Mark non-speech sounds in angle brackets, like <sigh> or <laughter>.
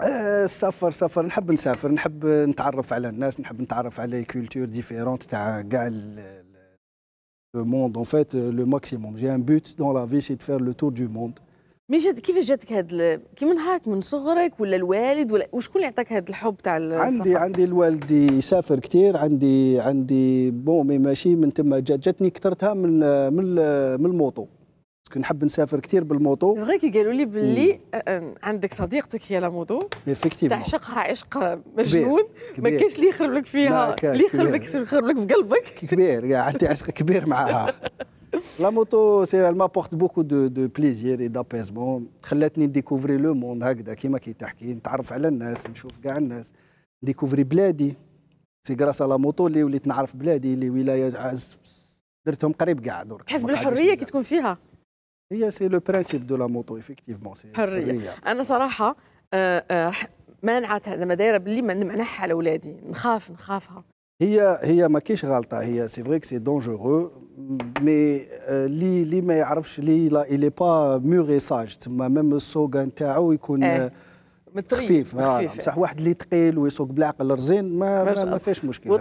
آه، السفر سفر نحب نسافر نحب نتعرف على الناس نحب نتعرف على cultures différentes تاع كاع le monde en fait le maximum j'ai un but dans la vie c'est de faire le tour du monde mais جات كيفاش جاتك هاد ال- كي من هاك من صغرك ولا الوالد ولا وشكون اللي عطاك هاد الحب تاع السفر؟ عندي عندي الوالدي يسافر كثير عندي عندي bon mais ماشي من تما. جات جاتني كثرتها من من من ال moto. Parce que نحب نسافر كثير بال moto. غير كي قالوا لي باللي عندك صديقتك هي la moto. تعشقها عشق مجنون. ما. كاينش اللي يخرب لك ما فيها كاش اللي يخرب. لك يخرب لك في قلبك. <laughs> كبير عندي عشق كبير معها <laughs> la moto c'est elle m'apporte beaucoup de de plaisir et d'apaisement. خلاتني ن découvrir le monde هكذا كيما كي تحكي. نتعرف على الناس نشوف كاع الناس. ن découvrir بلادي. c'est grâce la moto اللي وليت نعرف بلادي اللي ولاية درتهم قريب كاع درك تحس ما بالحرية كي. تكون فيها. هي سي لو برانسيب دو لا موتو افكتيفمون سي حرية. أنا صراحة آه، آه، رح- مانعت هذا ما دايره باللي ما نمنعها على اولادي نخاف نخافها. هي هي ما كاينش غلطة. هي سي فري سي دونجورو مي اللي اللي ما يعرفش اللي لا الي با مور ساج تما ميم السوق نتاعو يكون إيه. آه، خفيف. خفيف بصح واحد اللي ثقيل ويسوق بالعقل رزين ما ما, ما. فيش مشكلة.